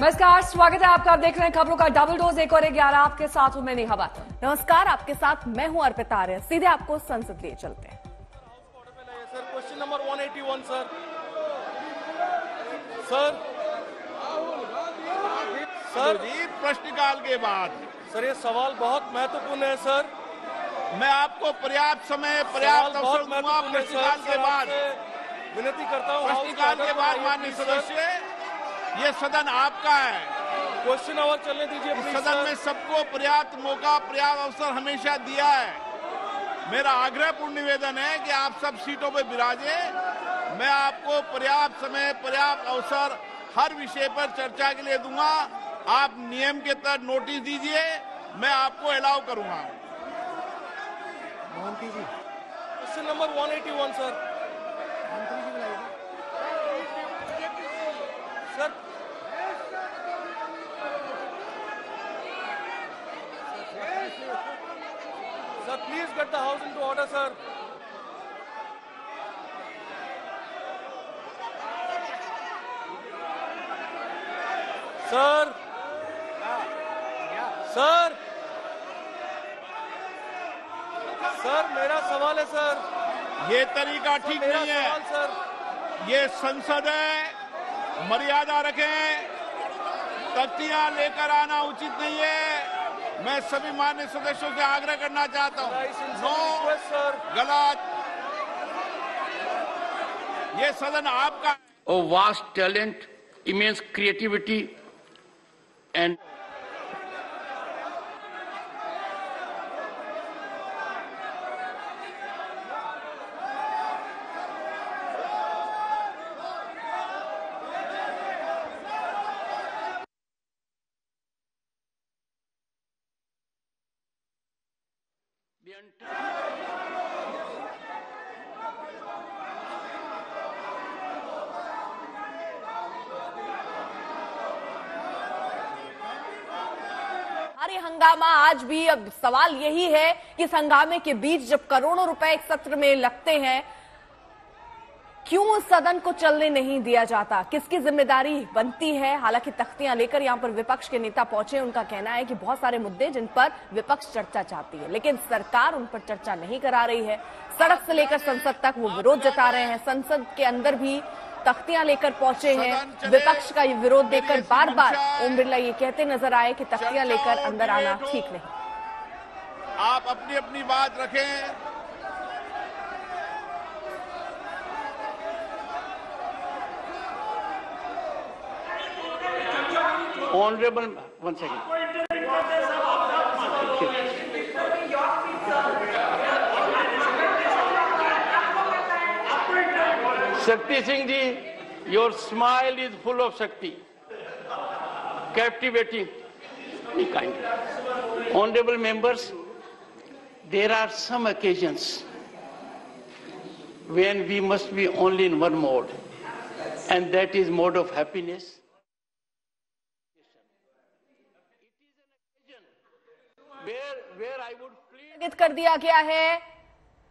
नमस्कार स्वागत है आपका। आप देख रहे हैं खबरों का डबल डोज एक और ग्यारह। आपके साथ हूँ मैं नेहा बात। नमस्कार आपके साथ मैं हूँ अर्पिता आर्य। सीधे आपको संसद लिए चलते हैं। Sir question number 181 sir sir sir ji प्रश्नकाल के बाद। सर ये सवाल बहुत महत्वपूर्ण है सर मैं आपको पर्याप्त समय पर्याप्त अवसर दूँगा प्रश्नकाल के बाद। विनती करता हूँ प्रश्नकाल के बाद माननीय सदस्य ये सदन आपका है। क्वेश्चन आवर चलने दीजिए सदन में सबको पर्याप्त मौका पर्याप्त अवसर हमेशा दिया है। मेरा आग्रहपूर्ण निवेदन है कि आप सब सीटों पर विराजे। मैं आपको पर्याप्त समय पर्याप्त अवसर हर विषय पर चर्चा के लिए दूँगा। आप नियम के तहत नोटिस दीजिए मैं आपको अलाउ करूँगा। Question number 181 sir sir sir please get the house into order sir sir sir sir मेरा सवाल है सर ये तरीका ठीक नहीं है। सर ये संसद है मर्यादा रखें। तख्तियाँ लेकर आना उचित नहीं है। मैं सभी मान्य सदस्यों से आग्रह करना चाहता हूँ। नो गलत। ये सदन आपका vast talent immense creativity and अरे हंगामा आज भी, अब सवाल यही है कि इस हंगामे के बीच जब करोड़ों रुपए एक सत्र में लगते हैं, क्यों सदन को चलने नहीं दिया जाता? किसकी ज़िम्मेदारी बनती है? हालाँकि तख्तियाँ लेकर यहाँ पर विपक्ष के नेता पहुँचे, उनका कहना है कि बहुत सारे मुद्दे जिन पर विपक्ष चर्चा चाहती है, लेकिन सरकार उन पर चर्चा नहीं करा रही है। सड़क से लेकर संसद तक वो विरोध जता रहे हैं। संसद के अंदर भी तख्तियाँ लेकर पहुँचे हैं। विपक्ष का ये विरोध देखकर बार बार ओम बिरला ये कहते नज़र आए कि तख्तियाँ लेकर अंदर आना ठीक नहीं। आप अपनी अपनी बात रखें। Honorable one second. Shakti Singh ji your smile is full of Shakti. Captivating honourable members there are some occasions when we must be only in one mode and that is mode of happiness where I would कर दिया गया है।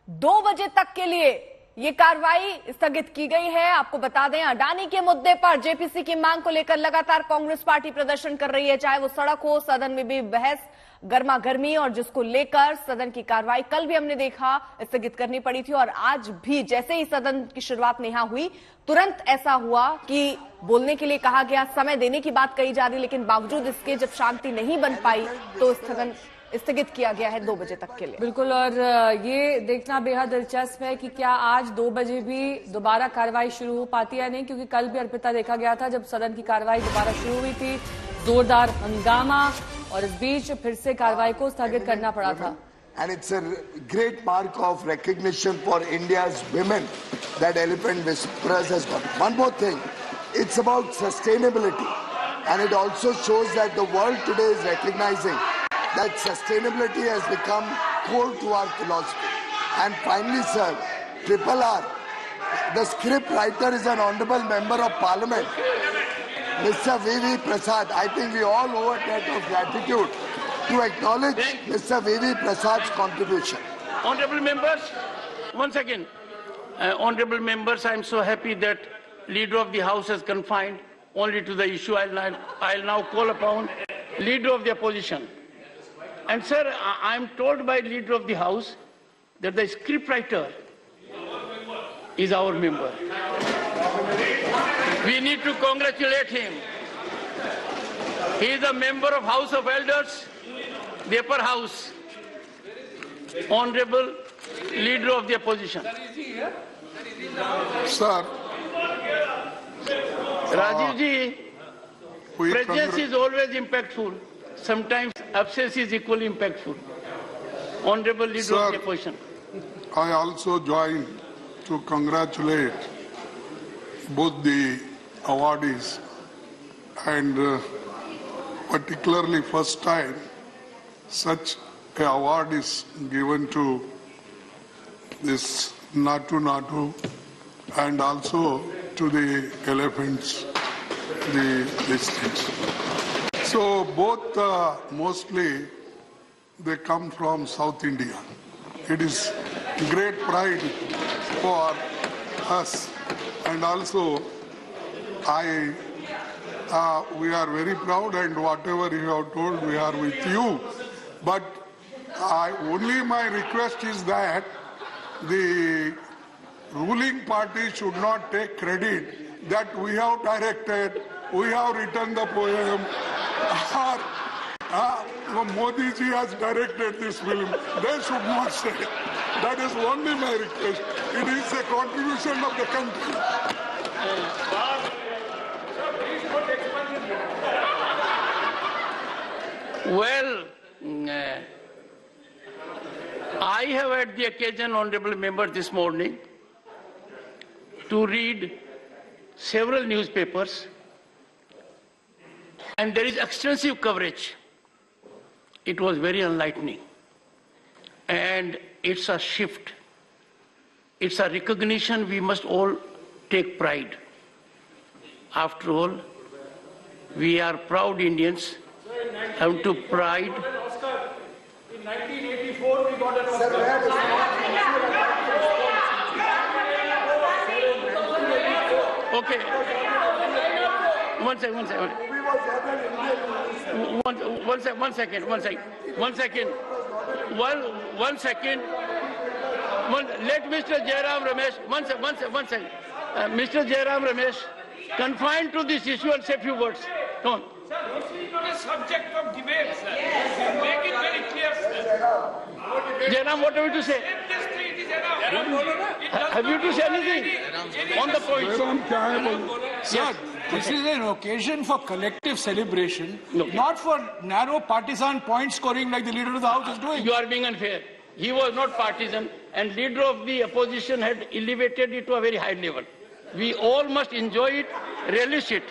दो बजे तक के लिए ये कार्रवाई स्थगित की गई है। आपको बता दें, अडानी के मुद्दे पर जेपीसी की मांग को लेकर लगातार कांग्रेस पार्टी प्रदर्शन कर रही है। चाहे वो सड़क हो, सदन में भी बहस गर्मा गर्मी और जिसको लेकर सदन की कार्रवाई कल भी हमने देखा, स्थगित करनी पड़ी थी और आज भी जैसे ही सदन की शुरुआत नेहा हुई, तुरंत ऐसा हुआ कि बोलने के लिए कहा गया, समय देने की बात कही जा रही, लेकिन बावजूद इसके जब शांति नहीं बन पाई तो स्थगन स्थगित किया गया है दो बजे तक के लिए। बिल्कुल और ये देखना बेहद दिलचस्प है कि क्या आज दो बजे भी दोबारा कार्रवाई शुरू हो पाती है नहीं क्योंकि कल भी अर्पिता देखा गया था जब सदन की कार्रवाई दोबारा शुरू हुई थी जोरदार हंगामा और इस बीच फिर से कार्रवाई को स्थगित करना पड़ा था। And it's a great mark of recognition for India that elephant one more thing it's about sustainability and it that sustainability has become core to our philosophy. And finally, sir, Triple R, the script writer is an honorable member of parliament. Mr. V.V. Prasad, I think we all owe a debt of gratitude to acknowledge Mr. V.V. Prasad's contribution. Honorable members, one second. Uh, honorable members, I am so happy that Leader of the House has confined only to the issue. I'll I'll now call upon leader of the opposition. And sir, I- I'm told by leader of the house that the scriptwriter is our member. We need to congratulate him. He is a member of House of Elders, the upper house. Honorable leader of the opposition. Sir, Rajiv ji, uh, we presence is always impactful. Sometimes absence is equally impactful. Honorable leader of the opposition. I also join to congratulate both the awardees and uh, particularly first time such a award is given to this Natu Natu and also to the elephants, the things. So both uh, mostly they come from South India. It is great pride for us and also I uh, we are very proud and whatever you have told we are with you but I, only my request is that the ruling party should not take credit that we have directed, we have written the poem, or uh, Modi ji has directed this film. They should not say. That is only my request. It is a contribution of the country. Well, uh, I have had the occasion, honorable member, this morning to read several newspapers and there is extensive coverage. It was very enlightening. And it's a shift. It's a recognition we must all take pride. After all, we are proud Indians, have to pride. In 1984, we got an Oscar. Okay. One second, one second. One, one, sec, one second, one second, one second. One, one second. One, let Mr. Jairam Ramesh, one sec, one sec, one second. Uh, Mr. Jairam Ramesh, confined to this issue and say a few words. Come on. It's not a subject of debate, sir. Make it very clear, sir. Jairam, what have you to say? This street is enough. It does Have you to say anything any- any on the point? Sir, this is an occasion for collective celebration, No. not for narrow partisan point scoring like the leader of the house is doing. You are being unfair. He was not partisan, and leader of the opposition had elevated it to a very high level. We all must enjoy it, relish it.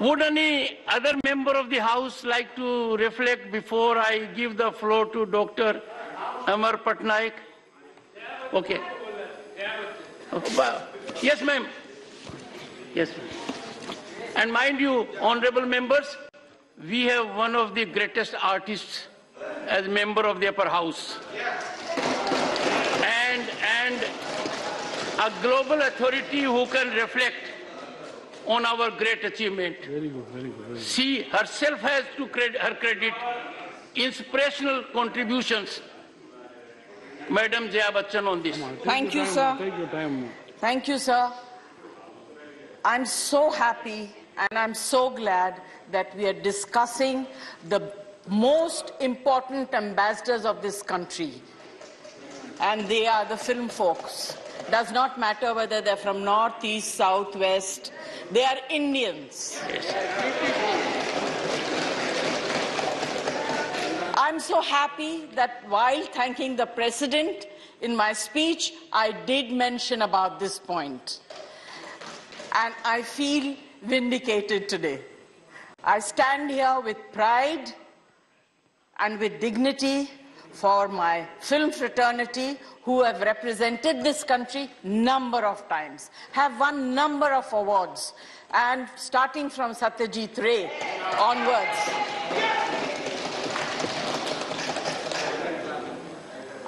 Would any other member of the House like to reflect before I give the floor to Dr. Amar Patnaik? Okay. Okay, Yes, ma'am. Yes. And mind you, honorable members, we have one of the greatest artists as member of the upper house. And, and a global authority who can reflect on our great achievement. Very good, very good. She herself has to credit, her credit inspirational contributions. Madam Jaya Bachchan on this. Thank you, sir. Thank you, sir. I'm so happy and I'm so glad that we are discussing the most important ambassadors of this country. And they are the film folks. Does not matter whether they're from north, east, south, west. They are Indians. I'm so happy that while thanking the president in my speech, I did mention about this point. And I feel vindicated today. I stand here with pride and with dignity for my film fraternity who have represented this country number of times, have won number of awards, and starting from Satyajit Ray onwards.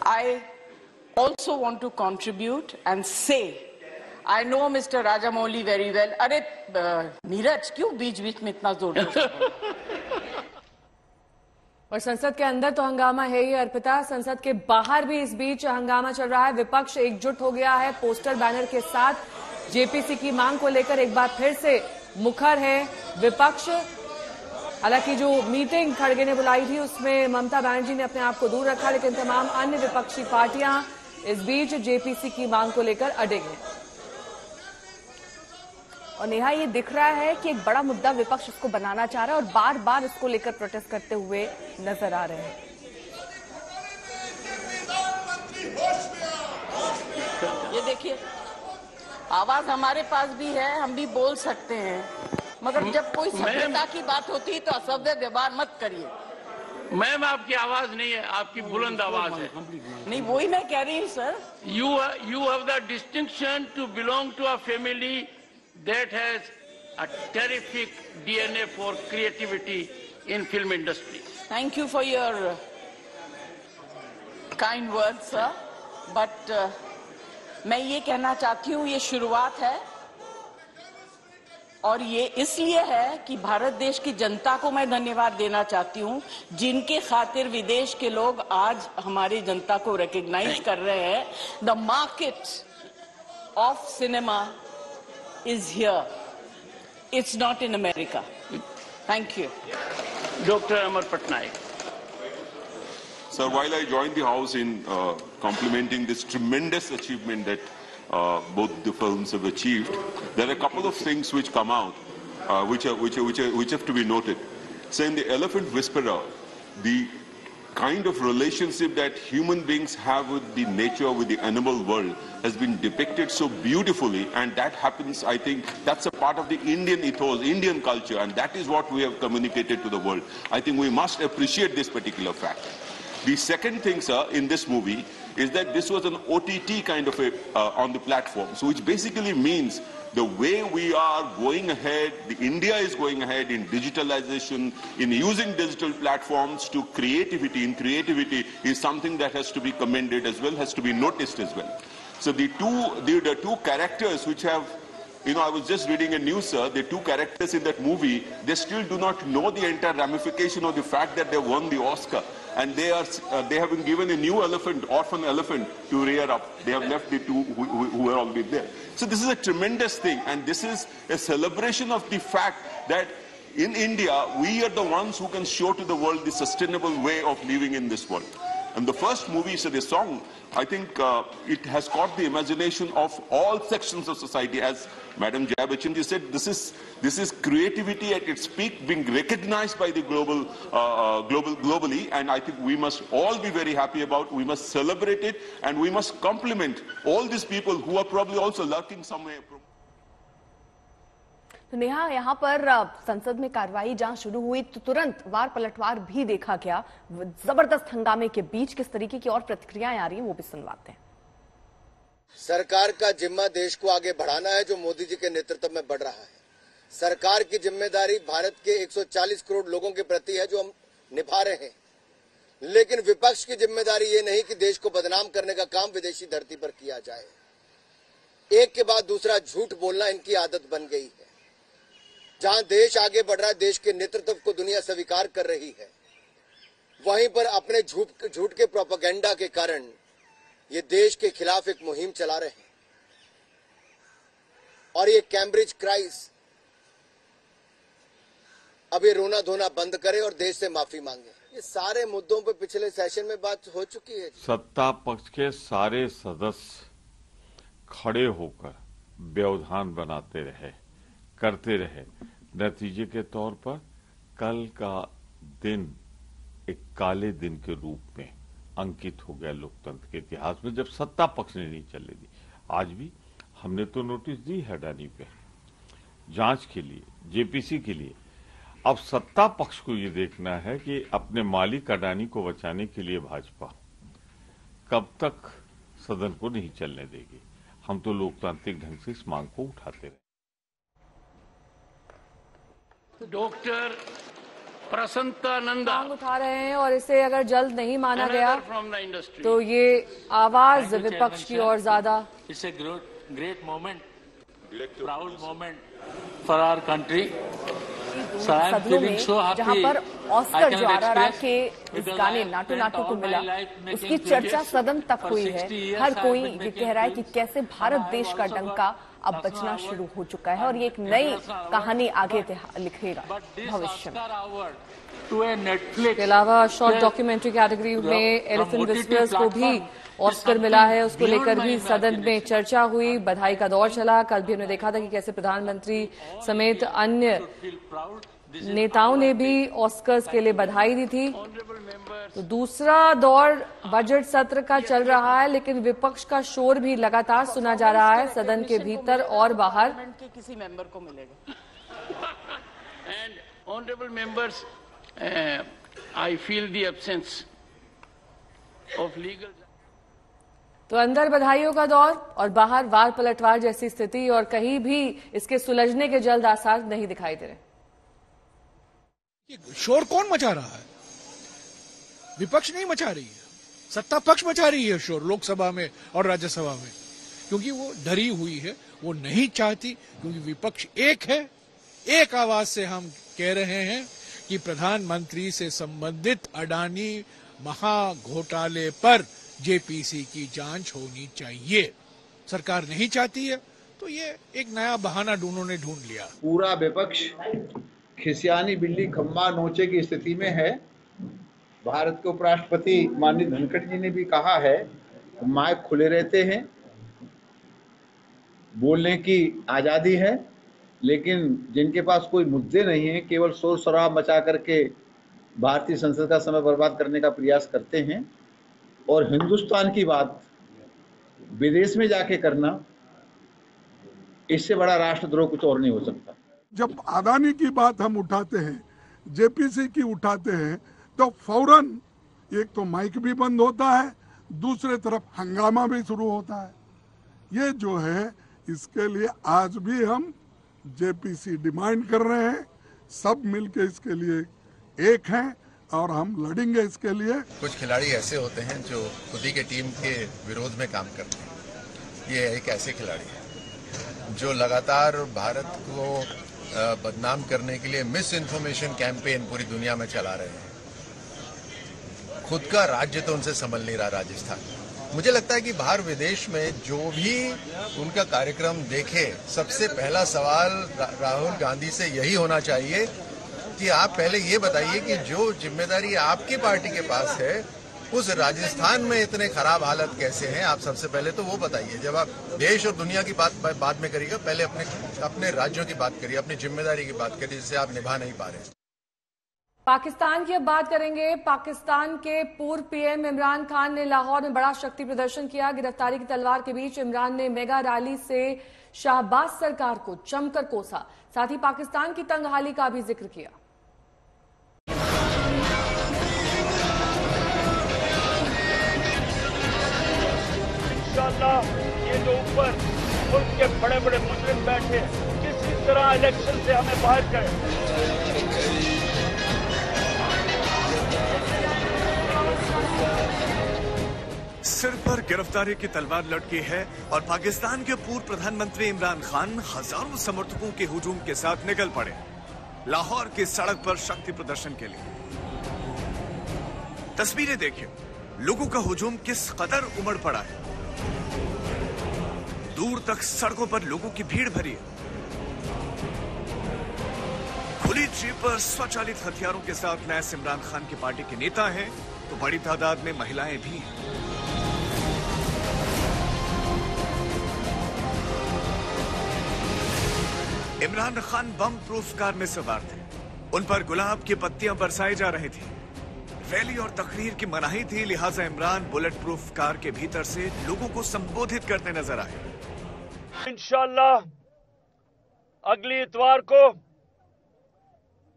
I also want to contribute and say I know Mr. Rajamouli very well अरे नीरज, क्यों बीच बीच में इतना ज़ोर और संसद के अंदर तो हंगामा है ही, अर्पिता। संसद के बाहर भी इस बीच हंगामा चल रहा है। विपक्ष एकजुट हो गया है पोस्टर बैनर के साथ। जेपीसी की मांग को लेकर एक बार फिर से मुखर है विपक्ष। हालाँकि जो मीटिंग खड़गे ने बुलाई थी, उसमें ममता बनर्जी ने अपने आप को दूर रखा, लेकिन तमाम अन्य विपक्षी पार्टियाँ इस बीच जेपीसी की मांग को लेकर अड़े हैं और नेहा ये दिख रहा है कि एक बड़ा मुद्दा विपक्ष इसको बनाना चाह रहा है और बार बार इसको लेकर प्रोटेस्ट करते हुए नज़र आ रहे हैं। ये देखिए आवाज़ हमारे पास भी है हम भी बोल सकते हैं मगर जब कोई सभ्यता की बात होती है तो असभ्य व्यवहार मत करिए। मैम आपकी आवाज़ नहीं है आपकी बुलंद आवाज़ है। नहीं वही मैं कह रही हूँ sir. You you have the distinction to belong to a family that has a terrific DNA for creativity in film industry. Thank you for your uh, kind words, sir. But uh, मैं ये कहना चाहती हूँ ये शुरुआत है और ये इसलिए है कि भारत देश की जनता को मैं धन्यवाद देना चाहती हूँ जिनके खातिर विदेश के लोग आज हमारी जनता को रिकग्नाइज कर रहे हैं the market of cinema is here. It's not in America. Thank you. Dr. Amar Patnaik. Sir, while I join the House in uh, complimenting this tremendous achievement that uh, both the films have achieved, there are a couple of things which come out uh, which, are, which, are, which, are, which have to be noted. Say, in The Elephant Whisperer, the kind of relationship that human beings have with the nature, with the animal world, has been depicted so beautifully, and that happens, I think, that's a part of the Indian ethos, Indian culture, and that is what we have communicated to the world. I think we must appreciate this particular fact. The second thing, sir, in this movie is that this was an OTT kind of a uh, on the platform, so which basically means the way we are going ahead, the India is going ahead in digitalization, in using digital platforms to creativity. In creativity is something that has to be commended as well, has to be noticed as well. So the two, the, the two characters which have you know, I was just reading a news, sir. The two characters in that movie, they still do not know the entire ramification of the fact that they won the Oscar. And they are, uh, they have been given a new elephant, orphan elephant, to rear up. They have left the two who, were already there. So this is a tremendous thing. And this is a celebration of the fact that in India, we are the ones who can show to the world the sustainable way of living in this world. And the first movie, so the song, I think uh, it has caught the imagination of all sections of society. As Madam Jaya said, this is this is creativity at its peak, being recognized by the global, uh, uh, global, globally. And I think we must all be very happy about. We must celebrate it, and we must compliment all these people who are probably also lurking somewhere. तो नेहा, यहाँ पर संसद में कार्रवाई जहाँ शुरू हुई तो तुरंत वार पलटवार भी देखा गया। ज़बरदस्त हंगामे के बीच किस तरीके की और प्रतिक्रियाएँ आ रही हैं, वो भी सुनवाते हैं। सरकार का जिम्मा देश को आगे बढ़ाना है, जो मोदी जी के नेतृत्व में बढ़ रहा है। सरकार की ज़िम्मेदारी भारत के 140 करोड़ लोगों के प्रति है, जो हम निभा रहे हैं। लेकिन विपक्ष की ज़िम्मेदारी ये नहीं कि देश को बदनाम करने का काम विदेशी धरती पर किया जाए। एक के बाद दूसरा झूठ बोलना इनकी आदत बन गई है। जहाँ देश आगे बढ़ रहा है, देश के नेतृत्व को दुनिया स्वीकार कर रही है। वहीं पर अपने झूठ झूठ के प्रोपेगेंडा के कारण ये देश के खिलाफ एक मुहिम चला रहे हैं। और ये कैम्ब्रिज क्राइस अब ये रोना धोना बंद करे और देश से माफ़ी मांगे। ये सारे मुद्दों पर पिछले सेशन में बात हो चुकी है। सत्ता पक्ष के सारे सदस्य खड़े होकर व्यवधान बनाते रहे। करते रहे। नतीजे के तौर पर कल का दिन एक काले दिन के रूप में अंकित हो गया लोकतंत्र के इतिहास में, जब सत्ता पक्ष ने नहीं चलने दी। आज भी हमने तो नोटिस दी है अडानी पे। जाँच के लिए, जेपीसी के लिए। अब सत्ता पक्ष को ये देखना है कि अपने मालिक अडानी को बचाने के लिए भाजपा कब तक सदन को नहीं चलने देगी। हम तो लोकतांत्रिक ढंग से इस मांग को उठाते रहे। डॉक्टर प्रसंतानंदा उठा रहे हैं और इसे अगर जल्द नहीं माना गया तो ये आवाज़ विपक्ष की और ज़्यादा। इसे great moment proud moment for our country जहाँ पर ऑस्कर जोहरारा के इस गाने नाटू नाटू को मिला। उसकी चर्चा सदन तक हुई है। हर कोई ये कह रहा है कि कैसे भारत देश का डंका अब बचना शुरू हो चुका है और ये एक नई कहानी आगे लिखेगा भविष्य में। Oscar award to a Netflix. के अलावा शॉर्ट डॉक्यूमेंट्री कैटेगरी में एलिफेंट विस्टर्स को भी ऑस्कर मिला है। उसको लेकर भी सदन में चर्चा हुई बधाई का दौर चला। कल भी हमने देखा था कि कैसे प्रधानमंत्री समेत अन्य नेताओं ने भी ऑस्कर्स के लिए बधाई दी थी। तो दूसरा दौर बजट सत्र का चल रहा है लेकिन विपक्ष का शोर भी लगातार सुना जा रहा है। सदन के भीतर और बाहर। के किसी मेंबर को मिलेगा। Honorable members, uh, I feel the absence of legal. तो अंदर बधाइयों का दौर और बाहर वार पलटवार जैसी स्थिति और कहीं भी इसके सुलझने के जल्द आसार नहीं दिखाई दे रहे। शोर कौन मचा रहा है? विपक्ष नहीं मचा रही है। सत्ता पक्ष मचा रही है शोर लोकसभा में और राज्यसभा में। क्योंकि वो डरी हुई है, वो नहीं चाहती, क्योंकि विपक्ष एक है। एक आवाज़ से हम कह रहे हैं कि प्रधानमंत्री से संबंधित अडानी महाघोटाले पर जेपीसी की जाँच होनी चाहिए। सरकार नहीं चाहती है तो ये एक नया बहाना दोनों ने ढूंढ लिया। पूरा विपक्ष खिसियानी बिल्ली खम्बा नोचे की स्थिति में है। भारत के उपराष्ट्रपति माननीय धनखड़ जी ने भी कहा है माइक खुले रहते हैं। बोलने की आज़ादी है, लेकिन जिनके पास कोई मुद्दे नहीं है, केवल शोर शराब मचा करके भारतीय संसद का समय बर्बाद करने का प्रयास करते हैं। और हिंदुस्तान की बात विदेश में जाके करना, इससे बड़ा राष्ट्रद्रोह कुछ और नहीं हो सकता। जब अदानी की बात हम उठाते हैं, जेपीसी की उठाते हैं तो फ़ौरन एक तो माइक भी बंद होता है, दूसरे तरफ़ हंगामा भी शुरू होता है। ये जो है, इसके लिए आज भी हम जेपीसी डिमांड कर रहे हैं। सब मिलके इसके लिए एक हैं और हम लड़ेंगे इसके लिए। कुछ खिलाड़ी ऐसे होते हैं जो खुद ही के टीम के विरोध में काम करते हैं। ये एक ऐसे खिलाड़ी है जो लगातार भारत को बदनाम करने के लिए मिस इन्फॉर्मेशन कैंपेन पूरी दुनिया में चला रहे हैं। खुद का राज्य तो उनसे संभल नहीं रहा राजस्थान। मुझे लगता है कि बाहर विदेश में जो भी उनका कार्यक्रम देखे सबसे पहला सवाल रा, राहुल गांधी से यही होना चाहिए कि आप पहले ये बताइए कि जो ज़िम्मेदारी आपकी पार्टी के पास है उस राजस्थान में इतने खराब हालत कैसे हैं, आप सबसे पहले तो वो बताइए। जब आप देश और दुनिया की बात बाद में करिएगा, पहले अपने अपने राज्यों की बात करिए, अपनी ज़िम्मेदारी की बात करिए, जिसे आप निभा नहीं पा रहे पाकिस्तान की अब बात करेंगे। पाकिस्तान के पूर्व पीएम इमरान खान ने लाहौर में बड़ा शक्ति प्रदर्शन किया। गिरफ्तारी की तलवार के बीच इमरान ने मेगा रैली से शाहबाज सरकार को जमकर कोसा। साथ ही पाकिस्तान की तंगहाली का भी ज़िक्र किया। ये जो ऊपर मुल्क के बड़े बड़े मुजरिम बैठे, किसी तरह इलेक्शन से हमें बाहर करें सिर पर गिरफ्तारी की तलवार लटकी है और पाकिस्तान के पूर्व प्रधानमंत्री इमरान खान हज़ारों समर्थकों के हुजूम के साथ निकल पड़े, लाहौर की सड़क पर शक्ति प्रदर्शन के लिए। तस्वीरें देखिए, लोगों का हुजूम किस कदर उमड़ पड़ा है। दूर तक सड़कों पर लोगों की भीड़ भरी है। खुली जीप पर स्वचालित हथियारों के साथ लैस इमरान खान की पार्टी के नेता हैं तो बड़ी तादाद में महिलाएँ भी हैं। Imran Khan bomb proof car में सवार थे। उन पर गुलाब की पत्तियाँ बरसाई जा रही थी। रैली और तकरीर की मनाही थी, लिहाजा इमरान बुलेट प्रूफ कार के भीतर से लोगों को संबोधित करते नज़र आए। इंशाल्लाह, अगली इतवार को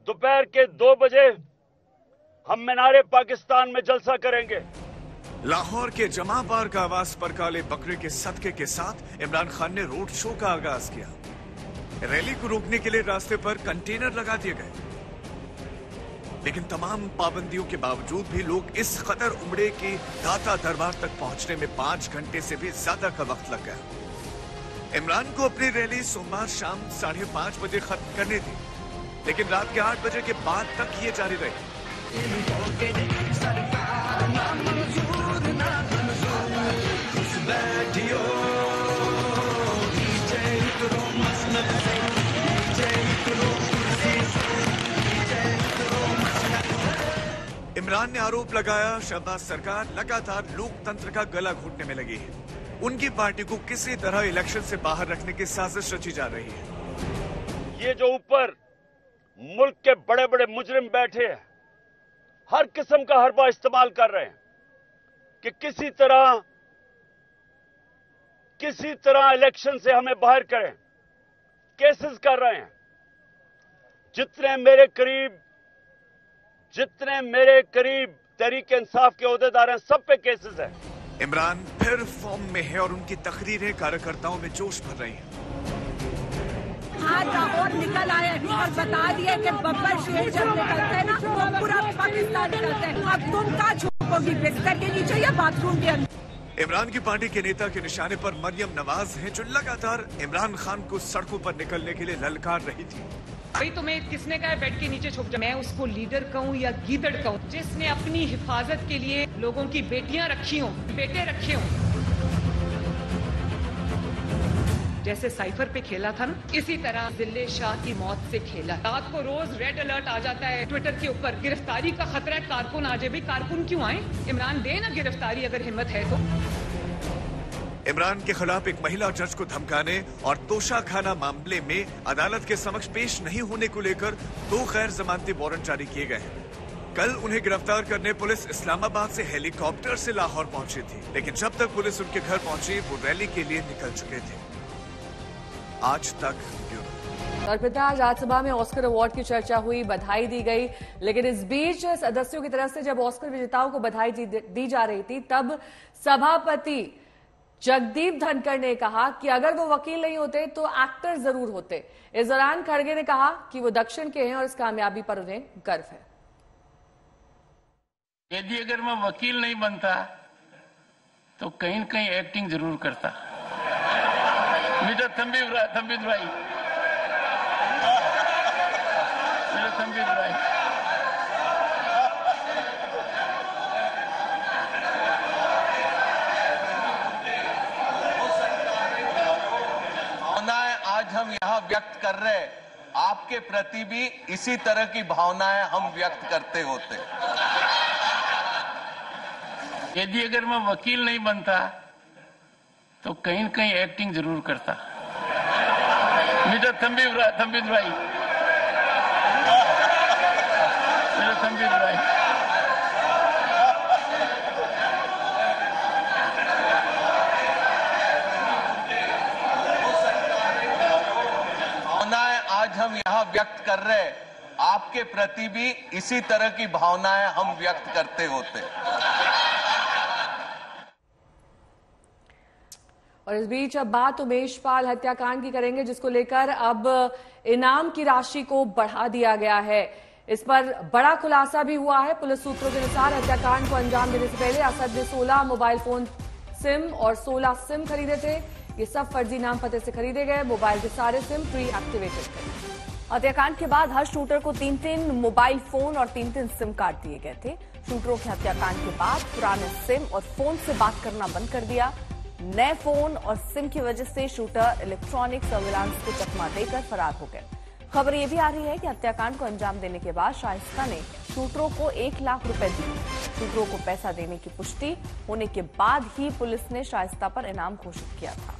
दोपहर के दो बजे हम मीनारे पाकिस्तान में जलसा करेंगे। लाहौर के जमा पार्क आवास पर काले बकरे के सदके के साथ इमरान खान ने रोड शो का आगाज़ किया। रैली को रोकने के लिए रास्ते पर कंटेनर लगा दिए गए। लेकिन तमाम पाबंदियों के बावजूद भी लोग इस कदर उमड़े कि दाता दरबार तक पहुँचने में पाँच घंटे से भी ज़्यादा का वक्त लग गया। इमरान को अपनी रैली सोमवार शाम साढ़े पाँच बजे खत्म करने थी लेकिन रात के आठ बजे के बाद तक ये जारी रही। इमरान ने आरोप लगाया, शहबाज सरकार लगातार लोकतंत्र का गला घोटने में लगी है। उनकी पार्टी को किसी तरह इलेक्शन से बाहर रखने की साजिश रची जा रही है। ये जो ऊपर मुल्क के बड़े बड़े मुजरिम बैठे हैं, हर किस्म का हरबा इस्तेमाल कर रहे हैं कि किसी तरह किसी तरह इलेक्शन से हमें बाहर करें। केसेस कर रहे हैं। जितने मेरे करीब, जितने मेरे करीब तहरीक इंसाफ के अहदेदार हैं, सब पे केसेस हैं। इमरान फिर फॉर्म में है और उनकी तकरीरें कार्यकर्ताओं में जोश भर रही हैं। आज लाहौर निकल आए और बता दिए कि बब्बर शेर जब निकलते हैं ना तो पूरा पाकिस्तान निकलते हैं। अब तुम कहाँ छुपोगी बिस्तर के नीचे या बाथरूम के अंदर? इमरान की पार्टी के नेता के निशाने पर मरियम नवाज़ हैं जो लगातार इमरान खान को सड़कों पर निकलने के लिए ललकार रही थी। भाई, तुम्हें किसने कहा बेड के नीचे छुप जा मैं उसको लीडर कहूँ या गीदड़ कहूँ? जिसने अपनी हिफाजत के लिए लोगों की बेटियाँ रखी हों, बेटे रखे हों। जैसे साइफर पे खेला था ना, इसी तरह दिल्ले शाह की मौत से खेला। रात को रोज रेड अलर्ट आ जाता है ट्विटर के ऊपर, गिरफ्तारी का खतरा है, कारकुन आ जाए भाई कारकुन क्यों आए? इमरान दे ना गिरफ्तारी, अगर हिम्मत है तो। इमरान के खिलाफ एक महिला जज को धमकाने और तोशाखाना मामले में अदालत के समक्ष पेश नहीं होने को लेकर दो गैर जमानती वारंट जारी किए गए हैं। कल उन्हें गिरफ़्तार करने पुलिस इस्लामाबाद से हेलीकॉप्टर से लाहौर पहुँची थी, लेकिन जब तक पुलिस उनके घर पहुँची, वो रैली के लिए निकल चुके थे। आज तक अर्पिता राज्यसभा में ऑस्कर अवार्ड की चर्चा हुई, बधाई दी गई, लेकिन इस बीच सदस्यों की तरफ़ से जब ऑस्कर विजेताओं को बधाई दी जा रही थी, तब सभापति जगदीप धनखड़ ने कहा कि अगर वो वकील नहीं होते तो एक्टर ज़रूर होते। इस दौरान खड़गे ने कहा कि वो दक्षिण के हैं और इस कामयाबी पर उन्हें गर्व है। यदि अगर मैं वकील नहीं बनता तो कहीं कहीं एक्टिंग ज़रूर करता। मेरा थम्बी तंबी भाई मेरा तंबी भाई भावनाएँ आज हम यहाँ व्यक्त कर रहे आपके प्रति भी इसी तरह की भावनाएँ हम व्यक्त करते होते यदि अगर मैं वकील नहीं बनता तो कहीं न कहीं एक्टिंग ज़रूर करता। मेरा तंबी तंबी भाई मेरा तंबी भाई भावनाएँ आज हम यहाँ व्यक्त कर रहे आपके प्रति भी इसी तरह की भावनाएँ हम व्यक्त करते होते और इस बीच अब बात उमेश पाल हत्याकांड की करेंगे, जिसको लेकर अब इनाम की राशि को बढ़ा दिया गया है। इस पर बड़ा खुलासा भी हुआ है। पुलिस सूत्रों के अनुसार हत्याकांड को अंजाम देने से पहले असद ने 16 मोबाइल फ़ोन, सिम और 16 सिम खरीदे थे। ये सब फर्जी नाम पते से खरीदे गए। मोबाइल के सारे सिम प्री एक्टिवेटेड थे। हत्याकांड के बाद हर शूटर को तीन तीन मोबाइल फ़ोन और तीन तीन सिम कार्ड दिए गए थे। शूटरों के हत्याकांड के बाद पुराने सिम और फ़ोन से बात करना बंद कर दिया। नए फ़ोन और सिम की वजह से शूटर इलेक्ट्रॉनिक सर्विलांस को चकमा देकर फरार हो गए। खबर यह भी आ रही है कि हत्याकांड को अंजाम देने के बाद शाइस्ता ने शूटरों को एक लाख रुपए दिए। शूटरों को पैसा देने की पुष्टि होने के बाद ही पुलिस ने शाइस्ता पर इनाम घोषित किया था।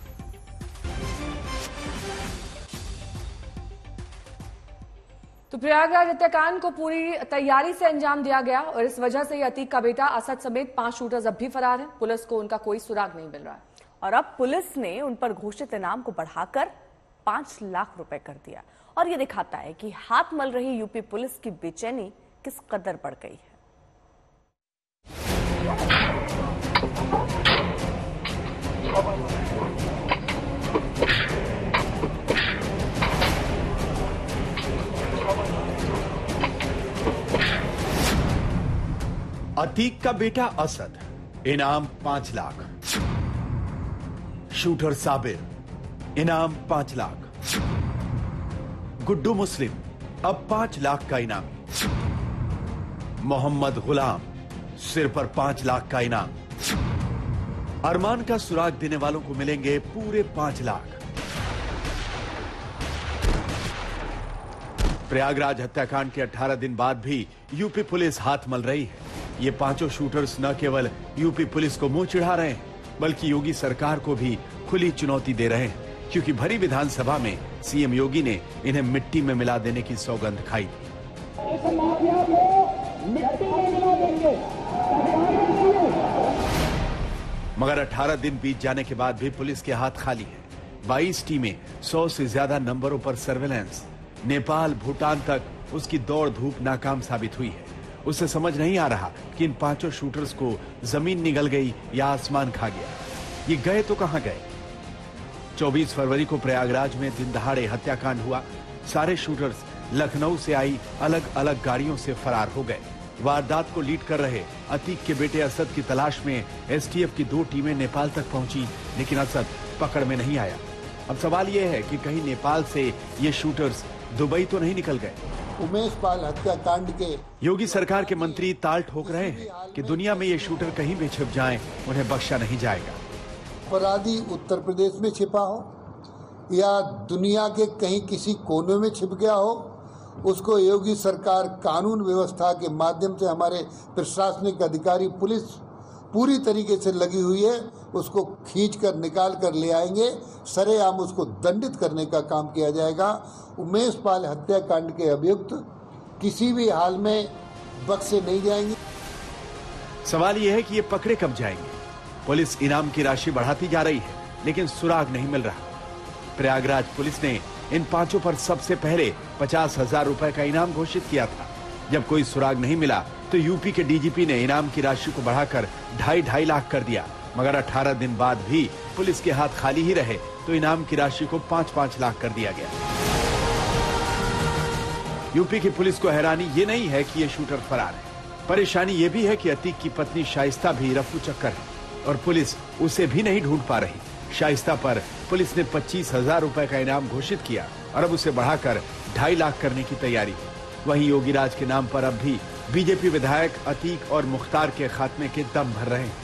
तो प्रयागराज हत्याकांड को पूरी तैयारी से अंजाम दिया गया और इस वजह से अतीक का बेटा असद समेत पाँच शूटर्स अब भी फरार हैं। पुलिस को उनका कोई सुराग नहीं मिल रहा है। और अब पुलिस ने उन पर घोषित इनाम को बढ़ाकर पाँच लाख रुपए कर दिया। और ये दिखाता है कि हाथ मल रही यूपी पुलिस की बेचैनी किस कदर बढ़ गई है। अतीक का बेटा असद, इनाम पाँच लाख। शूटर साबिर, इनाम पाँच लाख। गुड्डू मुस्लिम, अब पाँच लाख का इनाम। मोहम्मद गुलाम, सिर पर पाँच लाख का इनाम। अरमान का सुराग देने वालों को मिलेंगे पूरे पाँच लाख। प्रयागराज हत्याकांड के 18 दिन बाद भी यूपी पुलिस हाथ मल रही है। ये पाँचों शूटर्स न केवल यूपी पुलिस को मुँह चिढ़ा रहे हैं बल्कि योगी सरकार को भी खुली चुनौती दे रहे हैं क्योंकि भरी विधानसभा में सीएम योगी ने इन्हें मिट्टी में मिला देने की सौगंध खाई। मगर 18 दिन बीत जाने के बाद भी पुलिस के हाथ खाली है। 22 टीमें 100 से ज़्यादा नंबरों पर सर्वेलेंस। नेपाल भूटान तक उसकी दौड़ धूप नाकाम साबित हुई है। उसे समझ नहीं आ रहा कि इन पाँचों शूटर्स को ज़मीन निगल गई या आसमान खा गया। ये गए तो कहाँ गए? 24 फरवरी को प्रयागराज में दिन दहाड़े हत्याकांड हुआ। सारे शूटर्स लखनऊ से आई अलग अलग गाड़ियों से फरार हो गए। वारदात को लीड कर रहे अतीक के बेटे असद की तलाश में एसटीएफ की दो टीमें नेपाल तक पहुँची, लेकिन असद पकड़ में नहीं आया। अब सवाल यह है कि कहीं नेपाल से ये शूटर्स दुबई तो नहीं निकल गए? उमेश पाल हत्याकांड के योगी सरकार के मंत्री ताल ठोक रहे हैं कि दुनिया में ये शूटर कहीं भी छिप जाएँ उन्हें बख्शा नहीं जाएगा। अपराधी उत्तर प्रदेश में छिपा हो या दुनिया के कहीं किसी कोने में छिप गया हो उसको योगी सरकार कानून व्यवस्था के माध्यम से हमारे प्रशासनिक अधिकारी पुलिस पूरी तरीके से लगी हुई है। उसको खींच कर निकाल कर ले आएँगे। सरेआम उसको दंडित करने का काम किया जाएगा। उमेश पाल हत्याकांड के अभियुक्त किसी भी हाल में बख्शे नहीं जाएँगे। सवाल यह है कि ये पकड़े कब जाएँगे? पुलिस इनाम की राशि बढ़ाती जा रही है, लेकिन सुराग नहीं मिल रहा। प्रयागराज पुलिस ने इन पाँचों पर सबसे पहले पचास हज़ार रुपए का इनाम घोषित किया था। जब कोई सुराग नहीं मिला तो यूपी के डीजीपी ने इनाम की राशि को बढ़ाकर ढाई ढाई लाख कर दिया। मगर 18 दिन बाद भी पुलिस के हाथ खाली ही रहे तो इनाम की राशि को पाँच पाँच लाख कर दिया गया। यूपी की पुलिस को हैरानी ये नहीं है कि ये शूटर फरार है। परेशानी ये भी है कि अतीक की पत्नी शाइस्ता भी रफू चक्कर है, और पुलिस उसे भी नहीं ढूंढ पा रही। शाइस्ता पर पुलिस ने पच्चीस हज़ार रूपए का इनाम घोषित किया और अब उसे बढ़ाकर ढाई लाख करने की तैयारी। है वहीं योगीराज के नाम पर अब भी बीजेपी विधायक अतीक और मुख्तार के खात्मे के दम भर रहे हैं।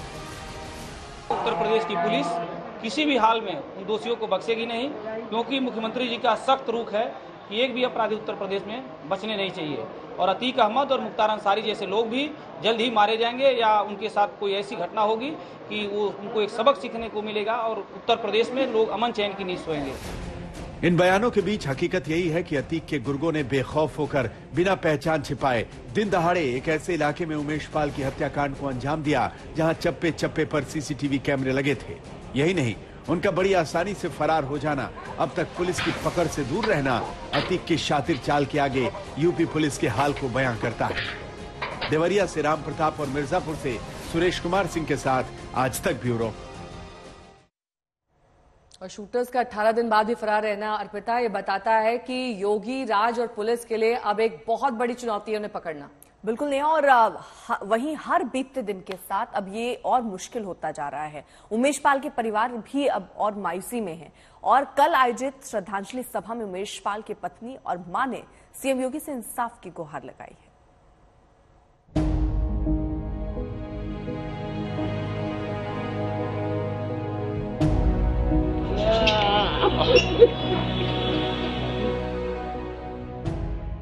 उत्तर प्रदेश की पुलिस किसी भी हाल में उन दोषियों को बख्शेगी नहीं, क्योंकि मुख्यमंत्री जी का सख्त रुख है कि एक भी अपराधी उत्तर प्रदेश में बचने नहीं चाहिए। और अतीक अहमद और मुख्तार अंसारी जैसे लोग भी जल्द ही मारे जाएँगे या उनके साथ कोई ऐसी घटना होगी कि वो उनको एक सबक सीखने को मिलेगा और उत्तर प्रदेश में लोग अमन चैन की नींद सोएँगे। इन बयानों के बीच हकीकत यही है कि अतीक के गुर्गों ने बेखौफ होकर बिना पहचान छिपाए दिन दहाड़े एक ऐसे इलाके में उमेश पाल की हत्याकांड को अंजाम दिया, जहाँ चप्पे चप्पे पर सीसीटीवी कैमरे लगे थे। यही नहीं, उनका बड़ी आसानी से फरार हो जाना, अब तक पुलिस की पकड़ से दूर रहना अतीक की शातिर चाल के आगे यूपी पुलिस के हाल को बयां करता है। देवरिया से राम प्रताप और मिर्जापुर से सुरेश कुमार सिंह के साथ आज तक ब्यूरो। और शूटर्स का 18 दिन बाद भी फरार रहना अर्पिता, ये बताता है कि योगी, राज और पुलिस के लिए अब एक बहुत बड़ी चुनौती है उन्हें पकड़ना। बिल्कुल नहीं, और वहीं हर बीतते दिन के साथ अब ये और मुश्किल होता जा रहा है। उमेश पाल के परिवार भी अब और मायूसी में है। और कल आयोजित श्रद्धांजलि सभा में उमेश पाल की पत्नी और माँ ने सीएम योगी से इंसाफ की गुहार लगाई है।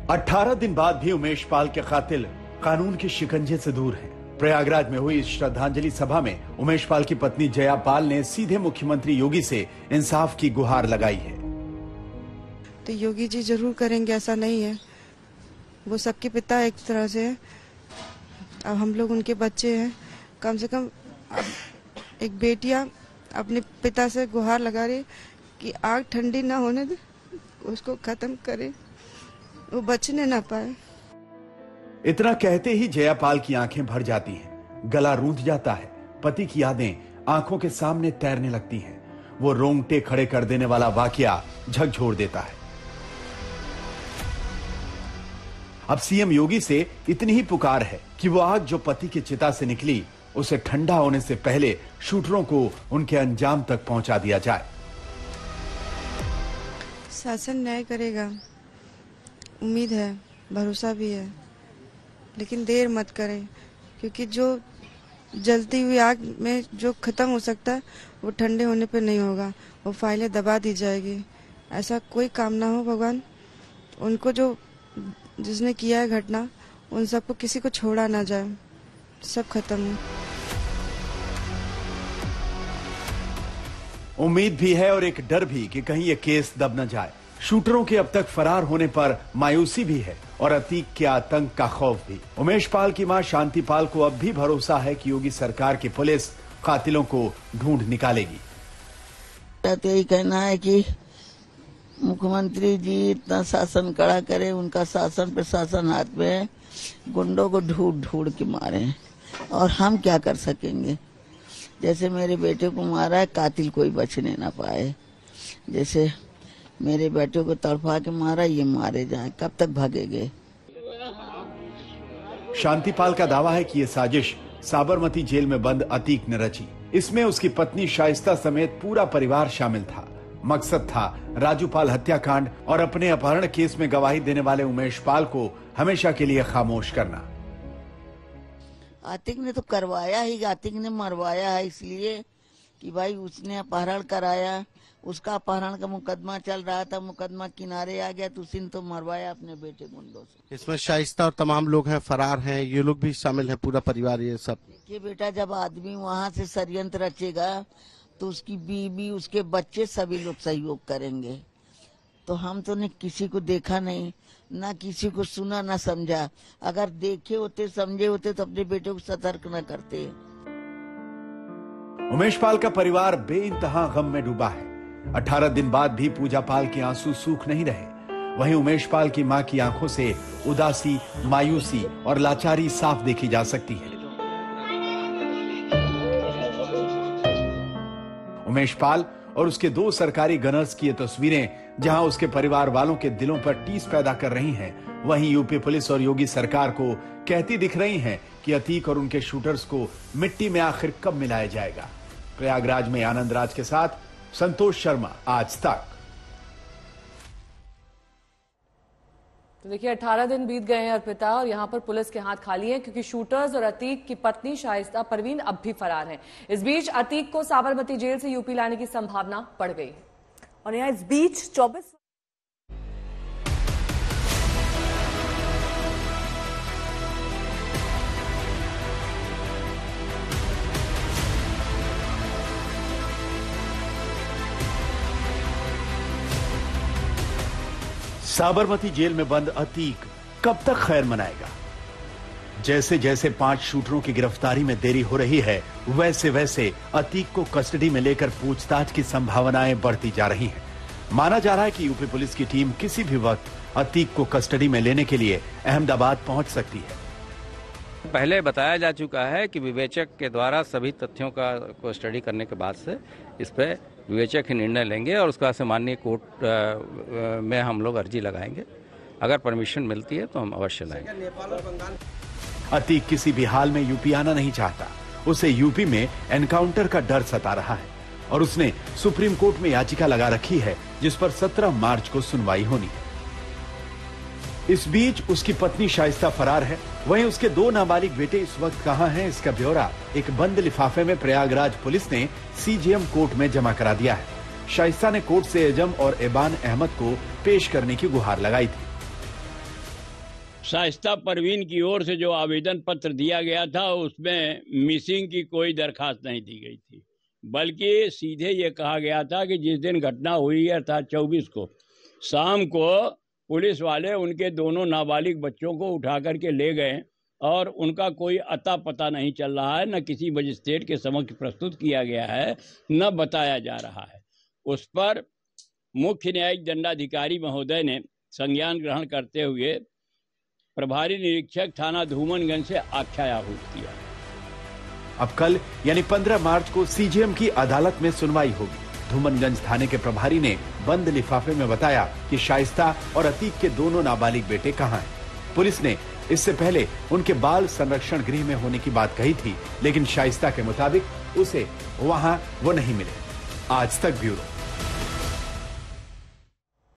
अठारह दिन बाद भी उमेश पाल के कातिल कानून के शिकंजे से दूर हैं। प्रयागराज में हुई श्रद्धांजलि सभा में उमेश पाल की पत्नी जया पाल ने सीधे मुख्यमंत्री योगी से इंसाफ की गुहार लगाई है। तो योगी जी ज़रूर करेंगे, ऐसा नहीं है। वो सबके पिता एक तरह से है। अब हम लोग उनके बच्चे हैं। कम से कम एक बेटिया अपने पिता से गुहार लगा रही कि आग ठंडी ना होने दे, उसको खत्म करे। वो बचने ना पाए। इतना कहते ही जयापाल की आँखें भर जाती हैं। गला रूंध जाता है। पति की यादें आँखों के सामने तैरने लगती हैं। वो रोंगटे खड़े कर देने वाला वाकया झकझोर देता है। अब सीएम योगी से इतनी ही पुकार है कि वो आग जो पति की चिता से निकली, उसे ठंडा होने से पहले शूटरों को उनके अंजाम तक पहुँचा दिया जाए। शासन न्याय करेगा। उम्मीद है, भरोसा भी है। लेकिन देर मत करें, क्योंकि जो जलती हुई आग में जो खत्म हो सकता है, वो ठंडे होने पे नहीं होगा। वो फाइलें दबा दी जाएगी। ऐसा कोई काम ना हो, भगवान। उनको जो, जिसने किया है घटना, उन सबको किसी को छोड़ा ना जाए। सब खत्म हो। उम्मीद भी है और एक डर भी कि कहीं ये केस दब न जाए। शूटरों के अब तक फरार होने पर मायूसी भी है और अतीक के आतंक का खौफ भी। उमेश पाल की माँ शांति पाल को अब भी भरोसा है कि योगी सरकार की पुलिस कातिलों को ढूंढ निकालेगी। तो यही कहना है कि मुख्यमंत्री जी इतना शासन कड़ा करे, उनका शासन प्रशासन हाथ में है, गुंडों को ढूंढ ढूंढ के मारे। और हम क्या कर सकेंगे? जैसे मेरे बेटे को मारा है, कातिल कोई बचने ना पाए। जैसे मेरे बेटे को तड़पा के मारा, ये मारे जाए। कब तक भागेंगे? शांतिपाल का दावा है कि ये साजिश साबरमती जेल में बंद अतीक ने रची। इसमें उसकी पत्नी शाइस्ता समेत पूरा परिवार शामिल था। मकसद था राजूपाल हत्याकांड और अपने अपहरण केस में गवाही देने वाले उमेश पाल को हमेशा के लिए खामोश करना। आतिक ने तो करवाया ही आतिक ने मरवाया है इसलिए कि भाई उसने अपहरण कराया। उसका अपहरण का मुकदमा चल रहा था मुकदमा किनारे आ गया तो उसी ने तो मरवाया अपने बेटे गुंडों से। इसमें शाइस्ता और तमाम लोग हैं फरार हैं ये लोग भी शामिल हैं पूरा परिवार ये सब। कि बेटा जब आदमी वहाँ से षडयंत्र रचेगा तो उसकी बीवी उसके बच्चे सभी लोग सहयोग करेंगे। तो हम तो ने किसी को देखा नहीं, ना किसी को सुना, ना समझा। अगर देखे होते, समझे होते तो अपने बेटे को सतर्क न करते। उमेश पाल का परिवार बेइंतहा गम में डूबा है। 18 दिन बाद भी पूजा पाल के आँसू सूख नहीं रहे। वहीं उमेश पाल की माँ की आँखों से उदासी, मायूसी और लाचारी साफ़ देखी जा सकती है। उमेश पाल और उसके दो सरकारी गनर्स की ये तस्वीरें जहाँ उसके परिवार वालों के दिलों पर टीस पैदा कर रही हैं, वहीं यूपी पुलिस और योगी सरकार को कहती दिख रही हैं कि अतीक और उनके शूटर्स को मिट्टी में आखिर कब मिलाया जाएगा। प्रयागराज में आनंद राज के साथ संतोष शर्मा आज तक। तो देखिए 18 दिन बीत गए हैं अर्पिता और यहाँ पर पुलिस के हाथ खाली है क्योंकि शूटर्स और अतीक की पत्नी शाइस्ता परवीन अब भी फरार हैं। इस बीच अतीक को साबरमती जेल से यूपी लाने की संभावना बढ़ गई है। और यहाँ इस बीच 24 साबरमती जेल में बंद अतीक कब तक खैर मनाएगा? जैसे जैसे पाँच शूटरों की गिरफ्तारी में देरी हो रही है वैसे वैसे अतीक को कस्टडी में लेकर पूछताछ की संभावनाएँ बढ़ती जा रही हैं। माना जा रहा है कि यूपी पुलिस की टीम किसी भी वक्त अतीक को कस्टडी में लेने के लिए अहमदाबाद पहुँच सकती है। पहले बताया जा चुका है कि विवेचक के द्वारा सभी तथ्यों का को स्टडी करने के बाद से इस पर विवेचक ही निर्णय लेंगे और उसका से माननीय कोर्ट में हम लोग अर्जी लगाएँगे। अगर परमिशन मिलती है तो हम अवश्य लाएँगे। अतीक किसी भी हाल में यूपी आना नहीं चाहता। उसे यूपी में एनकाउंटर का डर सता रहा है और उसने सुप्रीम कोर्ट में याचिका लगा रखी है, जिस पर 17 मार्च को सुनवाई होनी है। इस बीच उसकी पत्नी शाइस्ता फरार है। वहीं उसके दो नाबालिग बेटे इस वक्त कहाँ हैं, इसका ब्यौरा एक बंद लिफाफे में प्रयागराज पुलिस ने सीजीएम कोर्ट में जमा करा दिया है। शाइस्ता ने कोर्ट से एजम और एबान अहमद को पेश करने की गुहार लगाई थी। शाइस्ता परवीन की ओर से जो आवेदन पत्र दिया गया था, उसमें मिसिंग की कोई दरखास्त नहीं दी गई थी। बल्कि सीधे ये कहा गया था कि जिस दिन घटना हुई अर्थात चौबीस को, शाम को पुलिस वाले उनके दोनों नाबालिग बच्चों को उठा करके ले गए और उनका कोई अता पता नहीं चल रहा है, न किसी मजिस्ट्रेट के समक्ष प्रस्तुत किया गया है, न बताया जा रहा है। उस पर मुख्य न्यायिक दंडाधिकारी महोदय ने संज्ञान ग्रहण करते हुए प्रभारी निरीक्षक थाना धूमनगंज से आख्यायाभूत किया अब कल, यानी 15 मार्च को सीजीएम की अदालत में सुनवाई होगी। धूमनगंज थाने के प्रभारी ने बंद लिफाफे में बताया कि शाइस्ता और अतीक के दोनों नाबालिग बेटे कहाँ हैं। पुलिस ने इससे पहले उनके बाल संरक्षण गृह में होने की बात कही थी, लेकिन शाइस्ता के मुताबिक उसे वहाँ वो नहीं मिले। आज तक ब्यूरो।